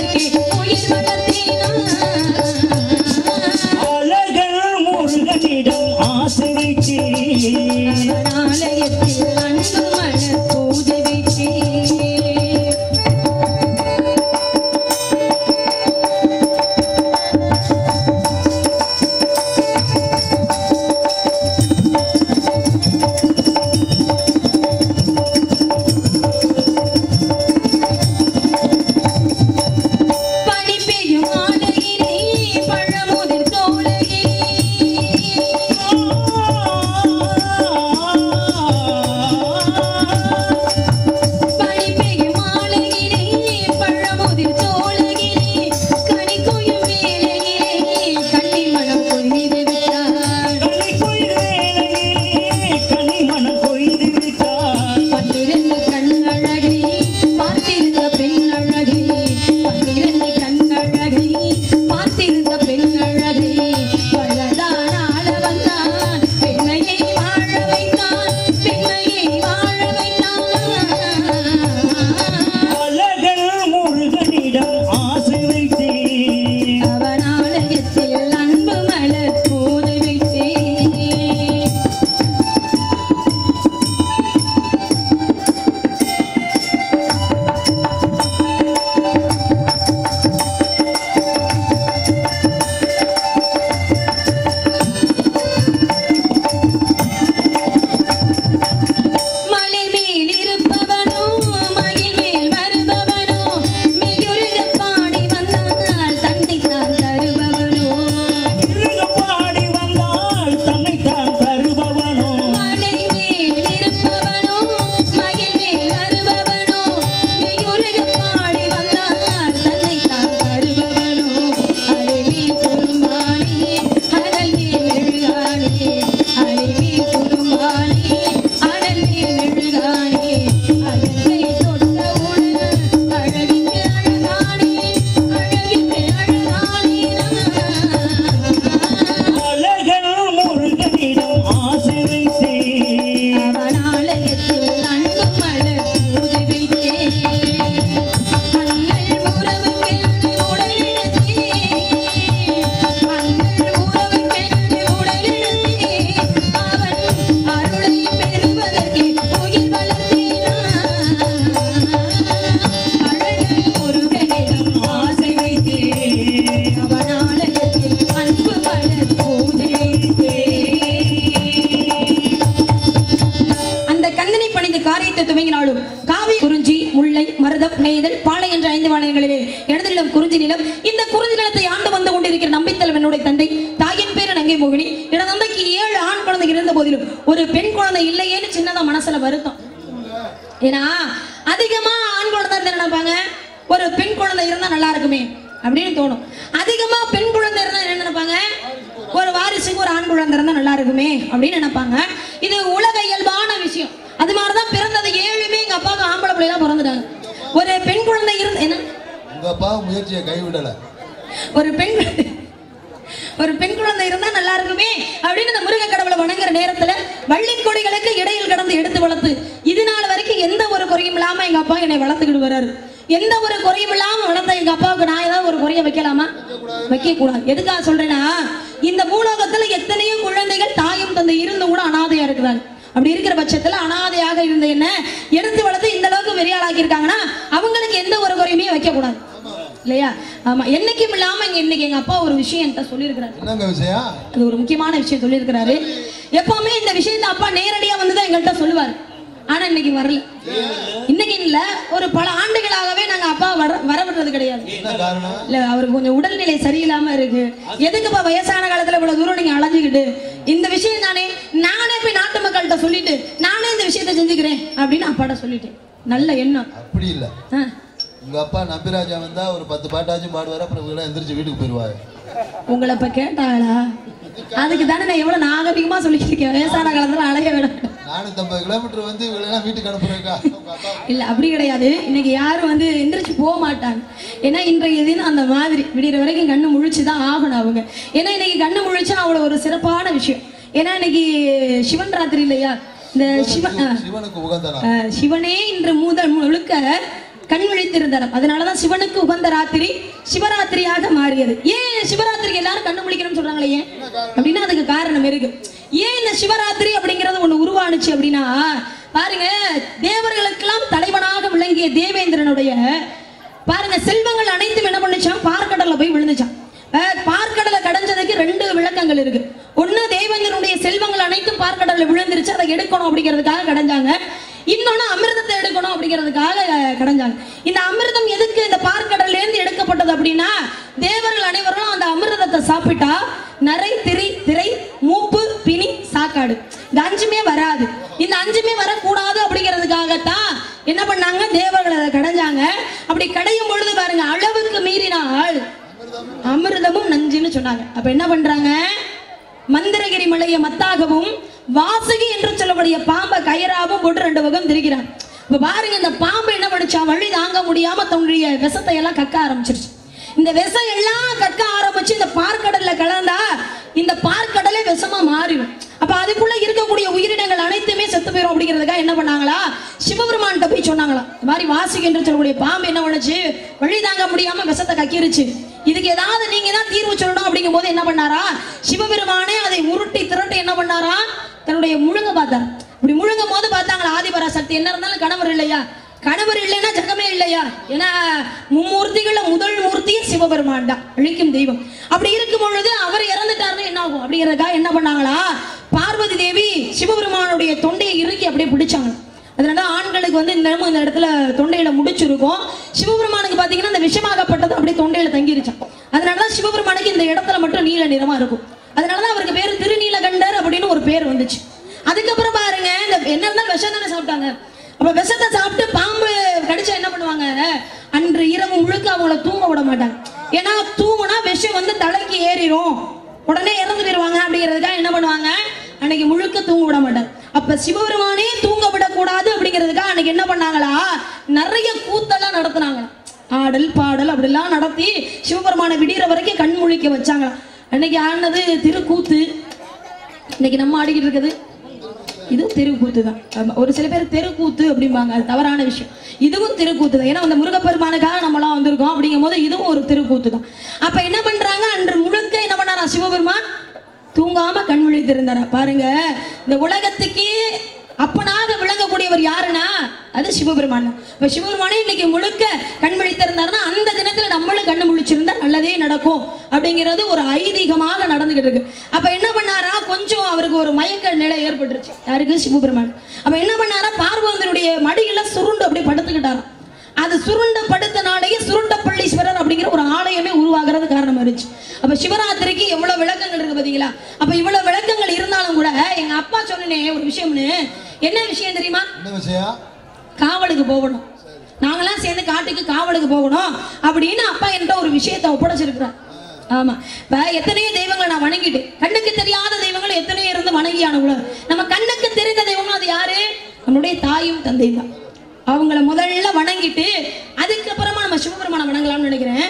की ஒரு பெண் குழந்தை இல்லையேன்னு சின்னதா மனசுல வருத்தம். ஏன்னா அதிகமா ஆண் குழந்தை இருந்தா என்ன நினைப்பாங்க? ஒரு பெண் குழந்தை இருந்தா நல்லா இருக்குமே அப்படின்னு தோணும். அதிகமா பெண் குழந்தை இருந்தா என்ன நினைப்பாங்க? ஒரு வாரிசுக்கு ஒரு ஆண் குழந்தை இருந்தா நல்லா இருக்குமே அப்படின்னு நினைப்பாங்க. இது உலக இயல்பான விஷயம். அது மாதிரிதான் பிறந்தது ஏழுமே எங்க அப்பாவுக்கு ஆம்பளை பிள்ளையா பிறந்துட்டாங்க. ஒரு பெண் குழந்தை இருந்த என்ன? உங்க அப்பா முயற்சியை கைவிடல. ஒரு பெண் ஒரு பெண் குழந்தை இருந்தா நல்லா இருக்குமே அப்படின்னு இந்த முருக கடவுளை வணங்குற நேரத்துல வள்ளி கொடிகளுக்கு இடையில் கடந்து எடுத்து வளர்த்து இது நாள் வரைக்கும் எந்த ஒரு குறையும் இல்லாம எங்க அப்பா என்னை வளர்த்துக்கிட்டு வர்றாரு. எந்த ஒரு குறையும் இல்லாம வளர்த்த எங்க அப்பாவுக்கு நான் ஏதாவது ஒரு குறைய வைக்கலாமா? வைக்க கூடாது எதுக்காக சொல்றேன்னா இந்த மூலோகத்துல எத்தனையோ குழந்தைகள் தாயும் தந்தை இருந்தும் கூட அனாதையா இருக்கிறாங்க. அப்படி இருக்கிற பட்சத்துல அனாதையாக இருந்த என்ன? எடுத்து வளர்த்து இந்த அளவுக்கு வெறியாளாக்கி இருக்காங்கன்னா அவங்களுக்கு எந்த ஒரு குறையுமே வைக்க கூடாது இல்லையா? ஆமா என்னைக்கும் இல்லாம இங்க இன்னைக்கு எங்க அப்பா ஒரு விஷயம் என்கிட்ட சொல்லியிருக்கிறாரு. அது ஒரு முக்கியமான விஷயம் சொல்லியிருக்கிறாரு. எப்பவுமே இந்த விஷயத்தை அப்பா நேரடியா வந்துதான் எங்கள்கிட்ட சொல்லுவார். ஆனா இன்னைக்கு வரல. இன்னைக்கு இல்ல ஒரு பல ஆண்டுகளாகவே நாங்க அப்பா வர வர விடுறது கிடையாது இல்ல அவருக்கு கொஞ்சம் உடல்நிலை சரியில்லாம இருக்கு. எதுக்குப்பா வயசான காலத்துல இவ்வளவு தூரம் நீங்க அலைஞ்சுக்கிட்டு இந்த விஷயம் தானே நானே போய் நாட்டு மக்கள்கிட்ட சொல்லிட்டு நானே இந்த விஷயத்தை செஞ்சுக்கிறேன் அப்படின்னு அப்பாட்ட சொல்லிட்டேன். நல்ல எண்ணம். அப்படி இல்ல. ஆ. உங்க அப்பா நம்பிராஜா வந்தா ஒரு பத்து பாட்டாச்சும் பாடுவாரு அப்புறம் இவங்க எந்திரிச்சு வீட்டுக்கு போயிருவாரு. உங்களை இப்ப கேட்டாளா? அதுக்கு தானே நான் எவ்வளவு நாகரிகமா சொல்லிட்டு இருக்கேன் வயசான காலத்துல அழக விட நானூத்தம்பது கிலோமீட்டர் வந்து இவங்களெல்லாம் வீட்டுக்கு அனுப்புறேக்கா இல்ல அப்படி கிடையாது. இன்னைக்கு யாரும் வந்து எந்திரிச்சு போக மாட்டாங்க. ஏன்னா இன்றைய தினம் அந்த மாதிரி விடிகிற வரைக்கும் கண்ணு முழிச்சு தான் ஆகணும் அவங்க. ஏன்னா இன்னைக்கு கண்ணு முழிச்சா அவ்வளவு ஒரு சிறப்பான விஷயம். ஏன்னா இன்னைக்கு சிவன் ராத்திரி இல்லையா? இந்த சிவன். சிவனுக்கு சிவனே இன்று முதல் முழுக்க கண் விழித்திருந்தார் அதனாலதான் சிவனுக்கு உகந்த ராத்திரி சிவராத்திரியாக மாறியது. ஏன் சிவராத்திரிக்கு எல்லாரும் கண்ணு முழிக்கணும்னு சொல்றாங்களே ஏன்? அப்படின்னா அதுக்கு காரணம் இருக்கு. ஏன் இந்த சிவராத்திரி அப்படிங்கறது ஒண்ணு உருவானுச்சு அப்படின்னா பாருங்க தேவர்களுக்கெல்லாம் தலைவனாக விளங்கிய தேவேந்திரனுடைய பாருங்க செல்வங்கள் அனைத்தும் என்ன பண்ணுச்சான் பார்க்கடல்ல போய் விழுந்துச்சான் அஹ் பார்க்கடலை கடைஞ்சதுக்கு ரெண்டு விளக்கங்கள் இருக்கு ஒண்ணு தேவேந்திரனுடைய செல்வங்கள் அனைத்தும் பார்க்கடல்ல விழுந்துருச்சு அதை எடுக்கணும் அப்படிங்கிறதுக்காக கடைஞ்சாங்க இன்னொன்னு அமிர்தத்தை குடிக்கிறதுக்காக அப்படிங்கிறதுக்காக கடைஞ்சாங்க இந்த அமிர்தம் எதுக்கு இந்த பார்க்கடல இருந்து எடுக்கப்பட்டது அப்படின்னா தேவர்கள் அனைவரும் அந்த அமிர்தத்தை சாப்பிட்டா நரை திரை திரை மூப்பு பிணி சாக்காடு. இந்த அஞ்சுமே வராது. இந்த அஞ்சுமே வரக்கூடாது அப்படிங்கிறதுக்காகத்தான் என்ன பண்ணாங்க? தேவர்கள் அதை கடைஞ்சாங்க. அப்படி கடையும் பொழுது பாருங்க அளவுக்கு மீறினால் அமிர்தமும் நஞ்சுன்னு சொன்னாங்க. அப்ப என்ன பண்றாங்க மந்திரகிரி மலையை மத்தாகவும் வாசுகி என்று சொல்லக்கூடிய பாம்பை கயிறாவும் போட்டு ரெண்டு பக்கம் திரிக்கிறாங்க இப்ப பாருங்க இந்த பாம்பு என்ன பண்ணுச்சா வழி தாங்க முடியாம தன்னுடைய விஷத்தை எல்லாம் கக்க ஆரம்பிச்சிருச்சு. இந்த விஷம் எல்லாம் கக்க ஆரம்பிச்சு இந்த பார்க்கடல்ல கலந்தா இந்த பார்க்கடலே விஷமா மாறிடும். அப்ப அதுக்குள்ள இருக்கக்கூடிய உயிரினங்கள் அனைத்துமே செத்து போயிடும் அப்படிங்கிறதுக்காக என்ன பண்ணாங்களா? சிவபெருமான்கிட்ட போய் சொன்னாங்களா இந்த மாதிரி வாசிக்கு என்று சொல்லக்கூடிய பாம்பு என்ன பண்ணுச்சு? வழி தாங்க முடியாம விஷத்தை கக்கிருச்சு. இதுக்கு ஏதாவது நீங்க தான் தீர்வு சொல்லணும். அப்படிங்கும் போது என்ன பண்ணாரா? சிவபெருமானே அதை உருட்டி திரட்டி என்ன பண்ணாரா? தன்னுடைய முழுங்க பார்த்தார். இப்படி முழுங்கும் போது பார்த்தாங்களா ஆதிபராசக்தி என்ன இருந்தாலும் கணவர் இல்லையா? கணவர் இல்லைன்னா ஜகமே இல்லையா? ஏன்னா மும்மூர்த்திகள்ல முதல் மூர்த்தியே சிவபெருமான் தான். அழிக்கும் தெய்வம். அப்படி இருக்கும் பொழுது அவர் இறந்துட்டாருன்னா என்ன ஆகும் அப்படிங்கிறதுக்காக என்ன பண்ணாங்களா? பார்வதி தேவி சிவபெருமானுடைய தொண்டையை இறுக்கி அப்படியே பிடிச்சாங்க. அதனால ஆண்களுக்கு வந்து இந்த இந்த இடத்துல தொண்டையில முடிச்சிருக்கும். சிவபெருமானுக்கு பாத்தீங்கன்னா இந்த விஷமாகப்பட்டது அப்படியே தொண்டையில தங்கிருச்சான் அதனாலதான் சிவபெருமானுக்கு இந்த இடத்துல மட்டும் நீல நிறமா இருக்கும். அதனாலதான் அவருக்கு பேரு திருநீலகண்டர் அப்படின்னு ஒரு பேர் வந்துச்சு. அதுக்கப்புறம் பாருங்க இந்த என்ன இருந்தாலும் விஷம் தானே சாப்பிட்டாங்க. அப்ப விஷத்தை சாப்பிட்டு பாம்பு கடிச்சா என்ன பண்ணுவாங்க? அன்று இரவு முழுக்க அவங்கள தூங்க விட மாட்டாங்க. ஏன்னா தூங்குனா விஷம் வந்து தலைக்கு ஏறிடும் உடனே இறந்து போயிருவாங்க அப்படிங்கிறதுக்காக என்ன பண்ணுவாங்க? அன்னைக்கு முழுக்க தூங்க விட மாட்டாங்க. அப்ப சிவபெருமானே தூங்க விடக்கூடாது அப்படிங்கிறதுக்காக அன்னைக்கு என்ன பண்ணாங்களா? நிறைய கூத்தெல்லாம் நடத்துனாங்களாம் ஆடல் பாடல் அப்படிலாம் நடத்தி சிவபெருமானை விடிகிற வரைக்கும் கண் முழிக்க வச்சாங்களாம் அன்னைக்கு ஆடினது திருக்கூத்து. இன்னைக்கு நம்ம ஆடிக்கிட்டு இருக்குது. இது தெருக்கூத்து தான். ஒரு சில பேர் தெருக்கூத்து அப்படிம்பாங்க. அது தவறான விஷயம். இதுவும் தெருக்கூத்து தான். ஏன்னா அந்த முருகப்பெருமானுக்காக நம்மளாம் வந்திருக்கோம் அப்படிங்கும் போது இதுவும் ஒரு தெருக்கூத்து தான். அப்ப என்ன பண்றாங்க? அன்று முழுக்க என்ன பண்ணாரா? சிவபெருமான் தூங்காம கண் விழித்திருந்தாரா பாருங்க இந்த உலகத்துக்கே அப்பனாக விளங்கக்கூடியவர் யாருன்னா அது சிவபெருமான் தான். இப்ப சிவபெருமானே இன்னைக்கு முழுக்க கண் விழித்திருந்தாருன்னா அந்த தினத்துல நம்மளும் கண்ணு முழிச்சிருந்தா நல்லதே நடக்கும் அப்படிங்கிறது ஒரு ஐதீகமாக நடந்துகிட்டு இருக்கு. அப்ப என்ன பண்ண கொஞ்சம் அவருக்கு ஒரு மயக்க நிலை ஏற்பட்டுருச்சு. யாருக்கு சிவபெருமான் அப்ப என்ன பண்ணாரா? பார்வதியுடைய மடியில சுருண்டு அப்படியே படுத்துக்கிட்டாராம். அது சுருண்ட படுத்தனாலேயே சுருண்டப்பள்ளீஸ்வரர் அப்படிங்கிற ஒரு ஆலயமே உருவாகிறது காரணமா இருந்துச்சு. அப்ப சிவராத்திரிக்கு எவ்வளவு விளக்கங்கள் இருக்கு பாத்தீங்களா? அப்ப இவ்வளவு விளக்கங்கள் இருந்தாலும் கூட எங்க அப்பா சொன்னனே ஒரு விஷயம்னு. என்ன விஷயம் தெரியுமா? என்ன விஷயம்? காவலுக்கு போகணும். நாங்கெல்லாம் சேர்ந்து காட்டுக்கு காவலுக்கு போகணும் அப்படின்னு அப்பா என்கிட்ட ஒரு விஷயத்தை ஒப்படைச்சிருக்கிறார். ஆமா. எத்தனையோ தெய்வங்களை நான் வணங்கிட்டு கண்ணுக்கு தெரியாத தெய்வங்கள் எத்தனையோ இருந்து வணங்கியானவங்கள நம்ம கண்ணுக்கு தெரிந்த தெய்வம் அது யாரு? நம்மளுடைய தாயும் தந்தையும் தான். அவங்கள முதல்ல வணங்கிட்டு அதுக்கப்புறமா நம்ம சிவபெருமானை வணங்கலாம்னு நினைக்கிறேன்.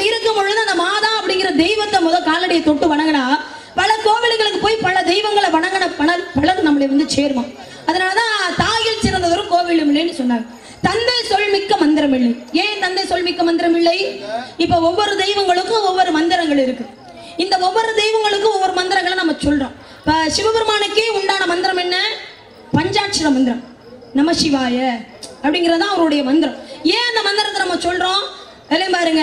அப்படி இருக்கும் பொழுது அந்த மாதா அப்படிங்கிற தெய்வத்தை முத காலடியை தொட்டு வணங்கினா பல கோவில்களுக்கு போய் பல தெய்வங்களை வணங்கின பலர் பலர் நம்மளை வந்து சேருமா அதனாலதான் தாயில் சிறந்தவரும் கோவில் இல்லைன்னு சொன்னாங்க. தந்தை சொல்மிக்க மந்திரம் இல்லை. ஏன் தந்தை சொல்மிக்க மந்திரம் இல்லை? இப்ப ஒவ்வொரு தெய்வங்களுக்கும் ஒவ்வொரு மந்திரங்கள் இருக்கு. இந்த ஒவ்வொரு தெய்வங்களுக்கும் ஒவ்வொரு மந்திரங்களை நம்ம சொல்றோம். இப்ப சிவபெருமானுக்கே உண்டான மந்திரம் என்ன? பஞ்சாட்சர மந்திரம். நம சிவாய அப்படிங்கறது அவருடைய மந்திரம். ஏன் அந்த மந்திரத்தை நம்ம சொல்றோம்? அதுலயும் பாருங்க.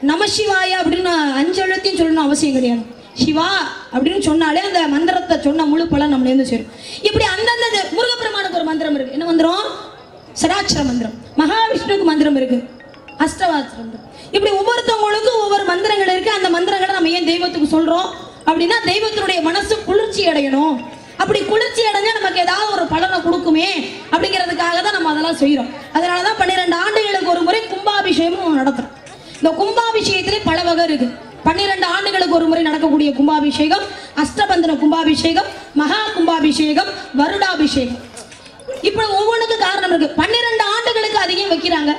நம சிவாய அப்படின்னு அஞ்சு எழுத்தையும் சொல்லணும் அவசியம் கிடையாது. சிவா அப்படின்னு சொன்னாலே அந்த மந்திரத்தை சொன்ன முழு பலன் நம்மளே இருந்து சேரும். இப்படி அந்தந்த முருகப்பெருமானுக்கு ஒரு மந்திரம் இருக்கு. என்ன மந்திரம்? சடாட்சர மந்திரம். மகாவிஷ்ணுவுக்கு மந்திரம் இருக்கு. அஷ்டவாத்திர மந்திரம். இப்படி ஒவ்வொருத்தவங்களுக்கும் ஒவ்வொரு மந்திரங்கள் இருக்கு. அந்த மந்திரங்களை நம்ம ஏன் தெய்வத்துக்கு சொல்றோம்? அப்படின்னா தெய்வத்தினுடைய மனசு குளிர்ச்சி அடையணும். அப்படி குளிர்ச்சி அடைஞ்சா நமக்கு ஏதாவது ஒரு பலனை கொடுக்குமே அப்படிங்கிறதுக்காக தான் நம்ம அதெல்லாம் செய்யறோம் அதனாலதான் பன்னிரெண்டு ஆண்டுகளுக்கு ஒரு முறை கும்பாபிஷேகமும் நடத்துறோம். இந்த கும்பாபிஷேகத்திலே பல வகை இருக்கு. பன்னிரெண்டு ஆண்டுகளுக்கு ஒரு முறை நடக்கக்கூடிய கும்பாபிஷேகம் அஷ்டபந்தன கும்பாபிஷேகம் மகா கும்பாபிஷேகம் வருடாபிஷேகம். இப்படி ஒவ்வொன்றுக்கும் காரணம் இருக்கு. பன்னிரெண்டு ஆண்டுகளுக்கு அதிகம் வைக்கிறாங்க.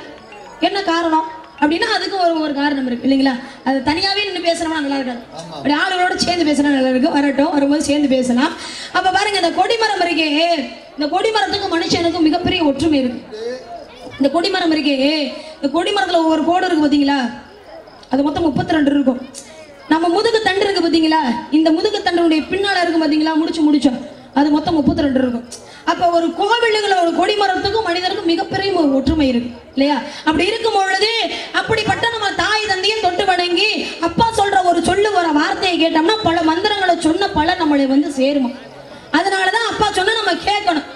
என்ன காரணம்? அப்படின்னா அதுக்கு ஒரு ஒரு காரணம் இருக்கு. இல்லைங்களா? அது தனியாவே நின்று பேசணும்னா நல்லா இருக்காது அப்படி ஆளுகளோட சேர்ந்து பேசினா நல்லா இருக்கும். வரட்டும் வரும்போது சேர்ந்து பேசலாம். அப்ப பாருங்க இந்த கொடிமரம் இருக்கே இந்த கொடிமரத்துக்கும் மனுஷனுக்கும் மிகப்பெரிய ஒற்றுமை இருக்கு. இந்த கொடிமரம் இருக்கே. இந்த கொடிமரத்துல ஒவ்வொரு கோடு இருக்கு பாத்தீங்களா? அது மொத்தம் முப்பத்தி ரெண்டு இருக்கும். நம்ம முதுகு தண்டு இருக்கு பாத்தீங்களா? இந்த முதுகு தண்டனுடைய பின்னால இருக்கு பாத்தீங்களா? முடிச்சு முடிச்சோம் அது மொத்தம் முப்பத்தி ரெண்டு இருக்கும். அப்ப ஒரு கோவில்களோட கொடிமரத்துக்கும் மனிதனுக்கும் மிகப்பெரிய ஒரு ஒற்றுமை இருக்கு. இல்லையா? அப்படி இருக்கும் பொழுது அப்படிப்பட்ட நம்ம தாய் தந்தையும் தொட்டு வணங்கி அப்பா சொல்ற ஒரு சொல்லு ஒரு வார்த்தையை கேட்டோம்னா பல மந்திரங்களை சொன்ன பல நம்மளை வந்து சேருமா. அதனாலதான் அப்பா சொன்ன நம்ம கேட்கணும்.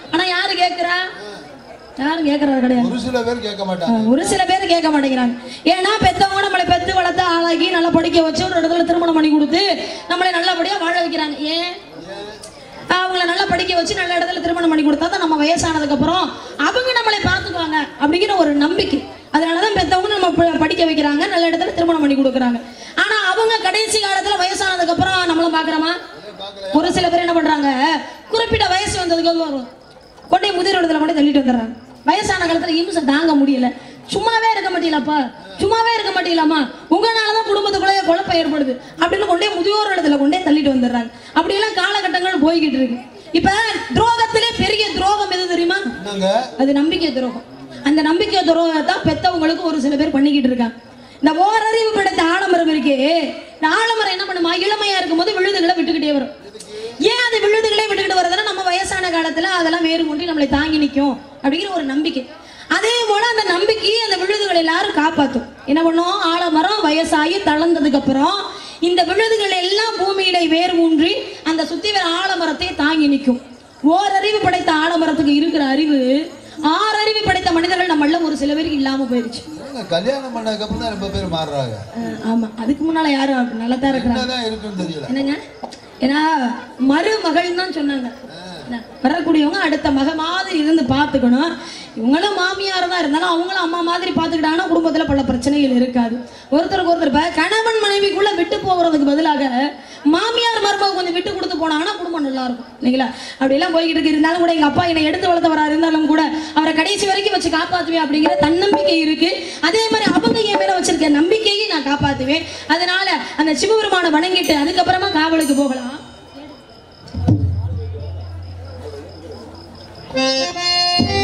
யாரும் கேட்கறது கிடையாது ஒரு சில பேர் கேட்க மாட்டாங்க. ஒரு சில பேர் கேட்க மாட்டேங்கிறாங்க. ஏன்னா பெத்தவங்க நம்மளை பெத்து வளர்த்து ஆளாக்கி நல்லா படிக்க வச்சு ஒரு இடத்துல திருமணம் பண்ணி கொடுத்து நம்மளை நல்லபடியா வாழ வைக்கிறாங்க. ஏன்? அவங்கள நல்லா படிக்க வச்சு நல்ல இடத்துல திருமணம் பண்ணி கொடுத்தா தான் நம்ம வயசானதுக்கு அப்புறம் அவங்க நம்மளை பார்த்துக்குவாங்க அப்படிங்கிற ஒரு நம்பிக்கை. அதனாலதான் பெத்தவங்க நம்ம படிக்க வைக்கிறாங்க நல்ல இடத்துல திருமணம் பண்ணி கொடுக்குறாங்க. ஆனா அவங்க கடைசி காலத்துல வயசானதுக்கு அப்புறம் நம்மள பாக்குறோமா ஒரு சில பேர் என்ன பண்றாங்க? குறிப்பிட்ட வயசு வந்ததுக்கு வரும் கொண்டே முதிர் இடத்துல கொண்டே தள்ளிட்டு வந்துடுறாங்க. வயசான காலத்துல இம்சை தாங்க முடியல. சும்மாவே இருக்க மாட்டீங்களாப்பா? சும்மாவே இருக்க மாட்டீங்களாமா? உங்களாலதான் குடும்பத்துக்குள்ளே குழப்பம் ஏற்படுது. அப்படின்னு கொண்டே முதியோர் இடத்துல கொண்டே தள்ளிட்டு வந்துடுறாங்க. அப்படியெல்லாம் காலகட்டங்கள் போய்கிட்டு இருக்கு. இப்ப துரோகத்திலே பெரிய துரோகம் எது தெரியுமா? அது நம்பிக்கை துரோகம். அந்த நம்பிக்கை துரோகத்தை தான் பெத்தவங்களுக்கு ஒரு சில பேர் பண்ணிக்கிட்டு இருக்காங்க. இந்த ஓரறிவு படைத்த ஆலமரம் இருக்கே. இந்த ஆலமரம் என்ன பண்ணுமா? இளமையா இருக்கும்போது விழுதுகளை விட்டுக்கிட்டே வரும். ஏன் அது விழுதுகளே விட்டுக்கிட்டு வருதுன்னா நம்ம வயசான காலத்துல அதெல்லாம் வேறு கொண்டு நம்மளை தாங்கி நிற்கும் அப்படிங்கிற ஒரு நம்பிக்கை. அதே போல அந்த நம்பிக்கையை அந்த விழுதுகள் எல்லாரும் காப்பாத்தும். என்ன பண்ணும்? ஆலமரம் வயசாகி தளர்ந்ததுக்கு அப்புறம் இந்த விழுதுகள் எல்லாம் பூமியில வேர் ஊன்றி அந்த சுத்தி வர ஆலமரத்தை தாங்கி நிற்கும். ஓரறிவு படைத்த ஆலமரத்துக்கு இருக்கிற அறிவு ஆறறிவு படைத்த மனிதர்கள் நம்மள ஒரு சில பேருக்கு இல்லாம போயிருச்சு. கல்யாணம் பண்ணதுக்கு அப்புறம் தான் ரொம்ப பேர் மாறுறாங்க. ஆமா அதுக்கு முன்னால யாரும் நல்லா தான் இருக்கிறாங்க? என்னங்க? ஏன்னா மருமகள் தான் சொன்னாங்க. வரக்கூடியவங்க அடுத்த மக மாதிரி இருந்து பார்த்துக்கணும். இவங்களும் மாமியார் தான் இருந்தாலும் அவங்களும் அம்மா மாதிரி பார்த்துக்கிட்டாங்கன்னா குடும்பத்துல பல பிரச்சனைகள் இருக்காது. ஒருத்தருக்கு ஒருத்தர் இப்ப கணவன் மனைவிக்குள்ள விட்டு போகிறதுக்கு பதிலாக மாமியார் மருமக கொஞ்சம் விட்டு கொடுத்து போனாங்கன்னா குடும்பம் நல்லா இருக்கும் இல்லைங்களா? அப்படியெல்லாம் போய்கிட்டு இருக்கு. இருந்தாலும் கூட எங்க அப்பா என்னை எடுத்து வளர்த்தவரா இருந்தாலும் கூட அவரை கடைசி வரைக்கும் வச்சு காப்பாத்துவேன் அப்படிங்கிற தன்னம்பிக்கை இருக்கு. அதே மாதிரி அவங்க என் மேல வச்சிருக்க நம்பிக்கையை நான் காப்பாத்துவேன். அதனால அந்த சிவபெருமானை வணங்கிட்டு அதுக்கப்புறமா காவலுக்கு போகலாம். எடுதண்டானடி